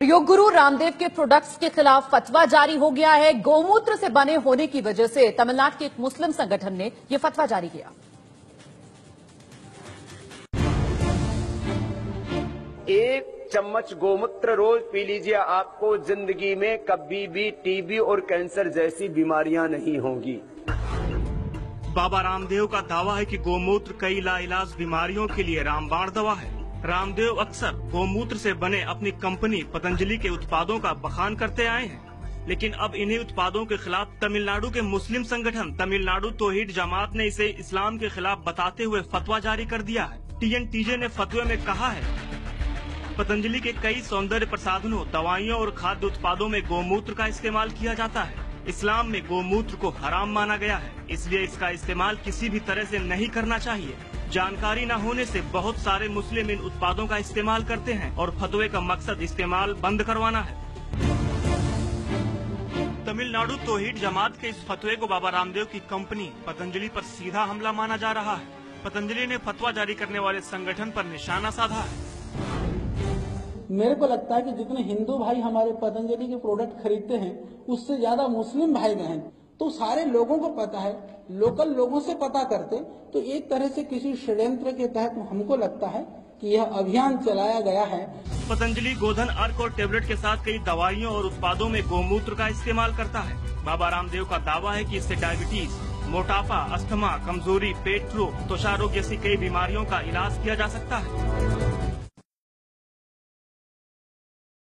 योग गुरु रामदेव के प्रोडक्ट्स के खिलाफ फतवा जारी हो गया है। गौमूत्र से बने होने की वजह से तमिलनाडु के एक मुस्लिम संगठन ने यह फतवा जारी किया। एक चम्मच गोमूत्र रोज पी लीजिए आपको ज़िंदगी में कभी भी टीबी और कैंसर जैसी बीमारियाँ नहीं होंगी। बाबा रामदेव का दावा है कि गोमूत्र कई लाइलाज बीमारियों के लिए रामबाण दवा है। रामदेव अक्सर गोमूत्र से बने अपनी कंपनी पतंजलि के उत्पादों का बखान करते आए हैं। लेकिन अब इन्हीं उत्पादों के खिलाफ तमिलनाडु के मुस्लिम संगठन तमिलनाडु तोहिद जमात ने इसे इस्लाम के खिलाफ बताते हुए फतवा जारी कर दिया है। टीएनटीजे ने फतवे में कहा है, पतंजलि के कई सौंदर्य प्रसाधनों, दवाइयों और खाद्य उत्पादों में गोमूत्र का इस्तेमाल किया जाता है। इस्लाम में गोमूत्र को हराम माना गया है, इसलिए इसका इस्तेमाल किसी भी तरह से नहीं करना चाहिए। जानकारी न होने से बहुत सारे मुस्लिम इन उत्पादों का इस्तेमाल करते हैं और फतवे का मकसद इस्तेमाल बंद करवाना है। तमिलनाडु तोहिद जमात के इस फतवे को बाबा रामदेव की कंपनी पतंजलि पर सीधा हमला माना जा रहा है। पतंजलि ने फतवा जारी करने वाले संगठन पर निशाना साधा है। मेरे को लगता है कि जितने हिंदू भाई हमारे पतंजलि के प्रोडक्ट खरीदते हैं, उससे ज़्यादा मुस्लिम भाई बहन। तो सारे लोगों को पता है लोकल लोगों से पता करते तो एक तरह से किसी षड्यंत्र के तहत हमको लगता है कि यह अभियान चलाया गया है। पतंजलि गोधन अर्क और टेबलेट के साथ कई दवाइयों और उत्पादों में गोमूत्र का इस्तेमाल करता है। बाबा रामदेव का दावा है कि इससे डायबिटीज़, मोटापा, अस्थमा, कमज़ोरी, पेट रोग, त्वचा रोग जैसी कई बीमारियों का इलाज किया जा सकता है।